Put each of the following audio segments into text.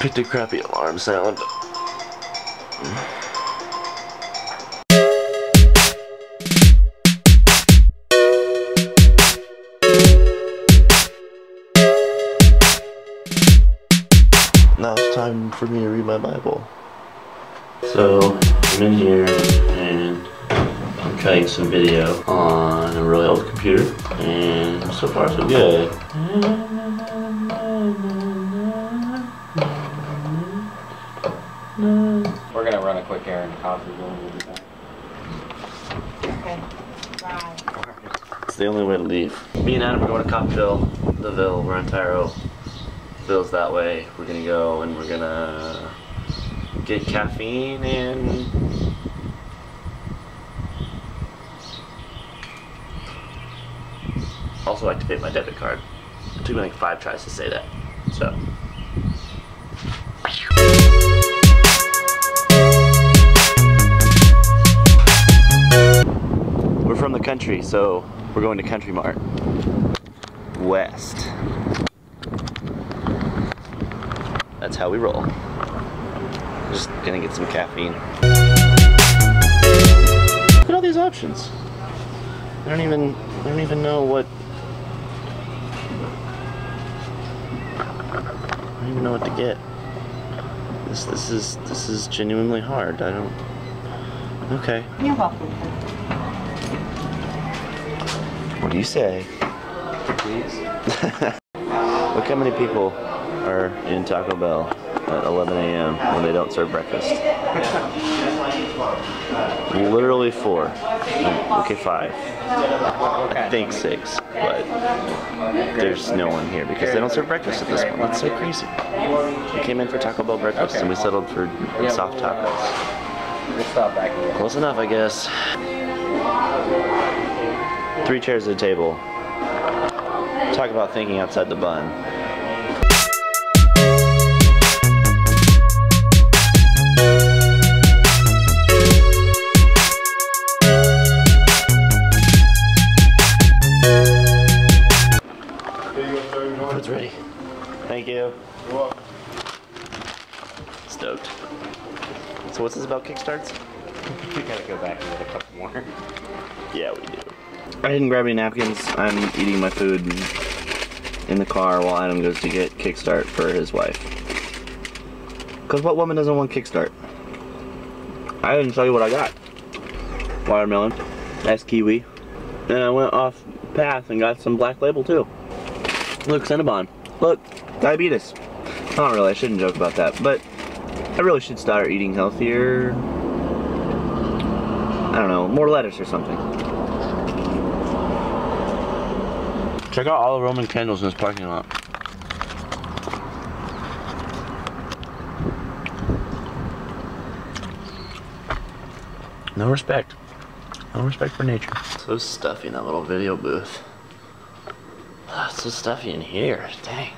Picked a crappy alarm sound. Now it's time for me to read my Bible. So, I'm in here and I'm cutting some video on a really old computer, and so far so good. We're gonna run a quick errand to Coffeyville and we'll be back. Okay. Bye. It's the only way to leave. Me and Adam are going to Coppville, the Ville, we're on Tyro. Ville's that way. We're gonna go and we're gonna get caffeine and also activate my debit card. It took me like five tries to say that. So from the country, so we're going to Country Mart. West. That's how we roll. Just gonna get some caffeine. Look at all these options. I don't even I don't even know what I don't even know what to get. This this is this is genuinely hard. I don't Okay. You're welcome. What do you say? Please. Look how many people are in Taco Bell at 11 a.m. when they don't serve breakfast. Literally four. Okay, five. I think six, but there's no one here because they don't serve breakfast at this point. That's so crazy. We came in for Taco Bell breakfast and we settled for soft tacos. We'll stop back here. Close enough, I guess. Three chairs at a table. Talk about thinking outside the bun. It's ready. Thank you. Stoked. So what's this about kickstarts? We gotta go back and get a couple more. Yeah, we do. I didn't grab any napkins. I'm eating my food in the car while Adam goes to get Kickstart for his wife. Because what woman doesn't want Kickstart? I didn't tell you what I got. Watermelon. That's kiwi. And I went off path and got some black label too. Look, Cinnabon. Look, diabetes. Not really, I shouldn't joke about that, but I really should start eating healthier. I don't know, more lettuce or something. Check out all the Roman candles in this parking lot. No respect. No respect for nature. So stuffy in that little video booth. Ah, it's so stuffy in here. Dang.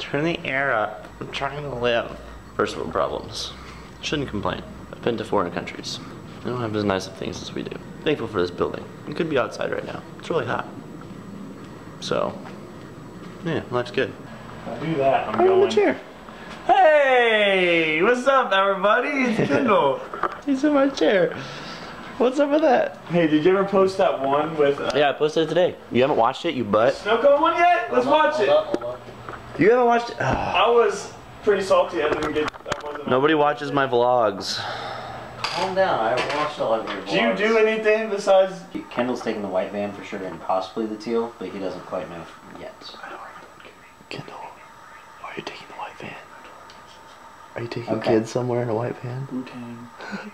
Turn the air up. I'm trying to live. First world problems. Shouldn't complain. I've been to foreign countries. They don't have as nice of things as we do. Thankful for this building. It could be outside right now. It's really hot. So, yeah, life's good. I do that, I'm Oh, going. the chair. Hey, what's up, everybody? It's Kendall. He's in my chair. What's up with that? hey, did you ever post that one with uh, Yeah, I posted it today. You haven't watched it, you butt. snow cone one yet? Let's watch it. You haven't watched it? I was pretty salty. I didn't get. I wasn't. Nobody watches my vlogs. Calm down. I watched all of your Do you do anything besides? Kendall's taking the white van for sure and possibly the teal, but he doesn't quite know yet. Kendall, why are you taking the white van? Are you taking Okay. kids somewhere in a white van? Wu Tang.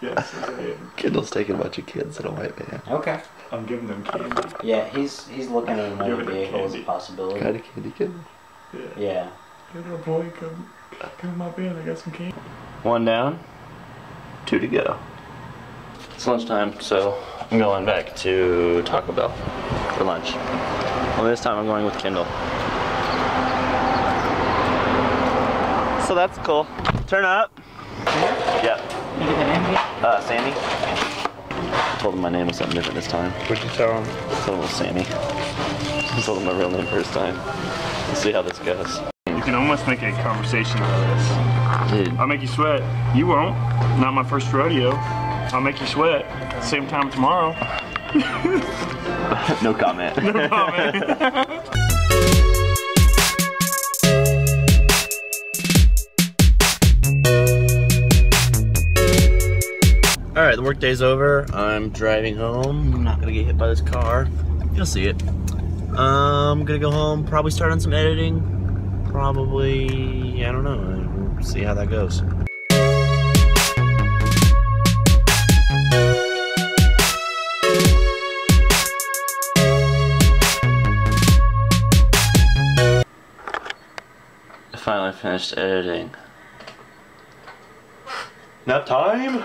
yes, I am. Kendall's taking a bunch of kids in a white van. Okay. I'm giving them candy. Yeah, he's he's looking at another Giving vehicle as a possibility. Got a candy kid. Yeah. Yeah. Hey, little boy, come, come in my van. I got some candy. One down, two to go. It's lunchtime, so I'm going back to Taco Bell for lunch. Only this time I'm going with Kendall. So that's cool. Turn up. Yep. You get the name again? Uh, Sammy. I told him my name was something different this time. What'd you tell him? I told him it was Sammy. I told him my real name first time. Let's see how this goes. Can almost make a conversation out of this. Dude, I'll make you sweat. You won't. Not my first rodeo. I'll make you sweat. Same time tomorrow. no comment. All right, the workday's over. I'm driving home. I'm not gonna get hit by this car. You'll see it. I'm gonna go home, probably start on some editing. Probably, I don't know. We'll see how that goes. I finally finished editing. Nap time?